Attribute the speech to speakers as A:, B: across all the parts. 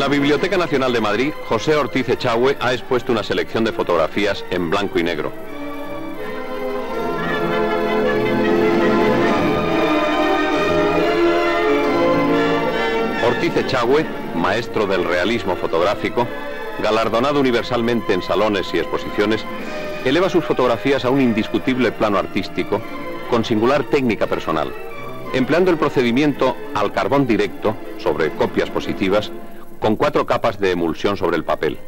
A: La Biblioteca Nacional de Madrid, José Ortiz Echagüe ha expuesto una selección de fotografías en blanco y negro. Ortiz Echagüe, maestro del realismo fotográfico, galardonado universalmente en salones y exposiciones, eleva sus fotografías a un indiscutible plano artístico con singular técnica personal, empleando el procedimiento al carbón directo sobre copias positivas con cuatro capas de emulsión sobre el papel.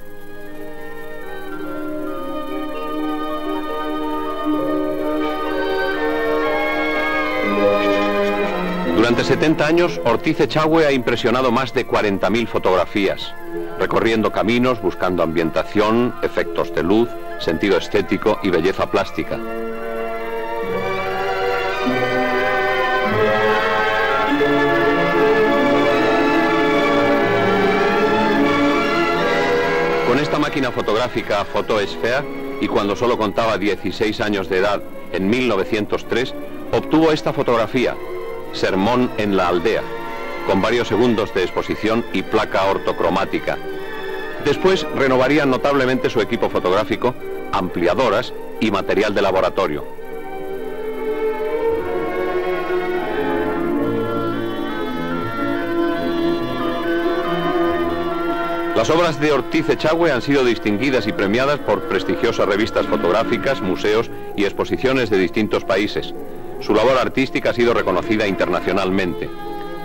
A: Durante 70 años, Ortiz Echagüe ha impresionado más de 40.000 fotografías, recorriendo caminos, buscando ambientación, efectos de luz, sentido estético y belleza plástica. Esta máquina fotográfica Fotoesphere, y cuando solo contaba 16 años de edad, en 1903, obtuvo esta fotografía, Sermón en la aldea, con varios segundos de exposición y placa ortocromática. Después renovaría notablemente su equipo fotográfico, ampliadoras y material de laboratorio. Las obras de Ortiz Echagüe han sido distinguidas y premiadas por prestigiosas revistas fotográficas, museos y exposiciones de distintos países. Su labor artística ha sido reconocida internacionalmente.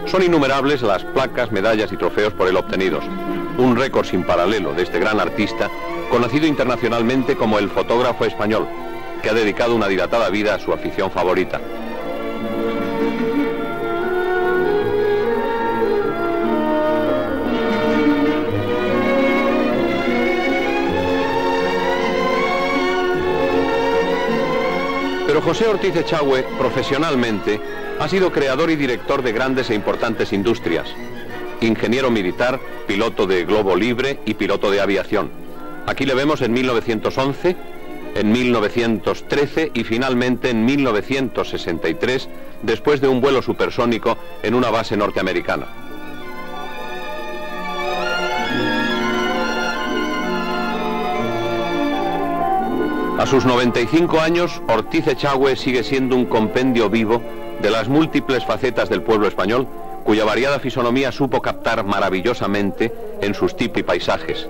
A: Son innumerables las placas, medallas y trofeos por él obtenidos. Un récord sin paralelo de este gran artista, conocido internacionalmente como el fotógrafo español, que ha dedicado una dilatada vida a su afición favorita. Pero José Ortiz Echagüe, profesionalmente, ha sido creador y director de grandes e importantes industrias. Ingeniero militar, piloto de globo libre y piloto de aviación. Aquí le vemos en 1911, en 1913 y finalmente en 1963, después de un vuelo supersónico en una base norteamericana. A sus 95 años, Ortiz Echagüe sigue siendo un compendio vivo de las múltiples facetas del pueblo español, cuya variada fisonomía supo captar maravillosamente en sus tipi paisajes.